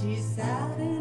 She sat in